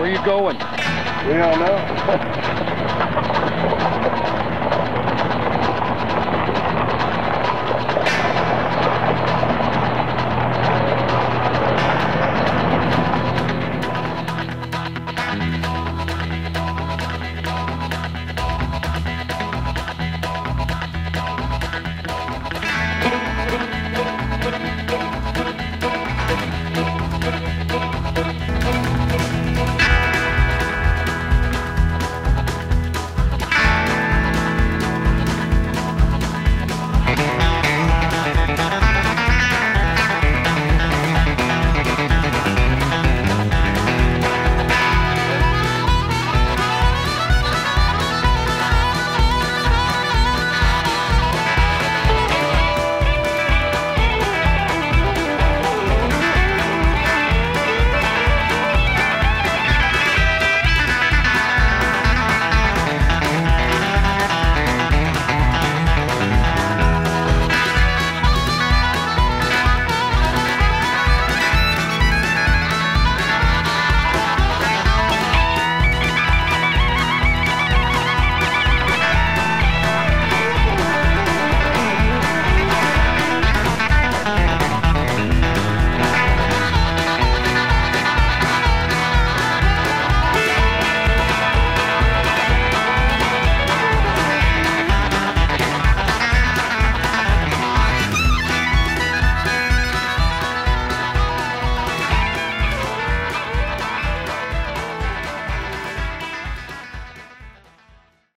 Where are you going? We don't know.